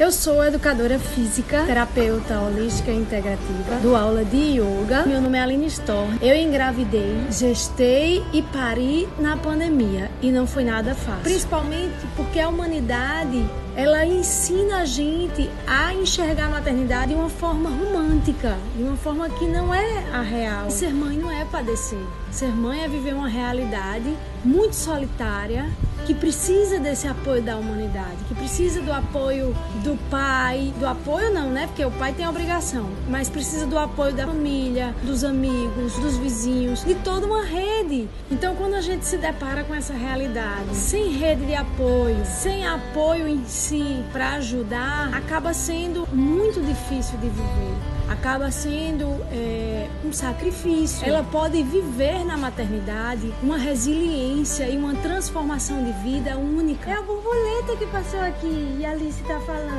Eu sou educadora física, terapeuta holística integrativa, do aula de yoga. Meu nome é Aline Storr. Eu engravidei, gestei e pari na pandemia e não foi nada fácil. Principalmente porque a humanidade ela ensina a gente a enxergar a maternidade de uma forma romântica, de uma forma que não é a real. Ser mãe não é padecer. Ser mãe é viver uma realidade muito solitária que precisa desse apoio da humanidade, que precisa do apoio do pai, do apoio não, né? Porque o pai tem a obrigação, mas precisa do apoio da família, dos amigos, dos vizinhos, de toda uma rede. Então, quando a gente se depara com essa realidade, sem rede de apoio, sem apoio em si para ajudar, acaba sendo muito difícil de viver. Acaba sendo é, um sacrifício. Ela pode viver na maternidade uma resiliência e uma transformação de vida única. É a borboleta que passou aqui e a Alice está falando.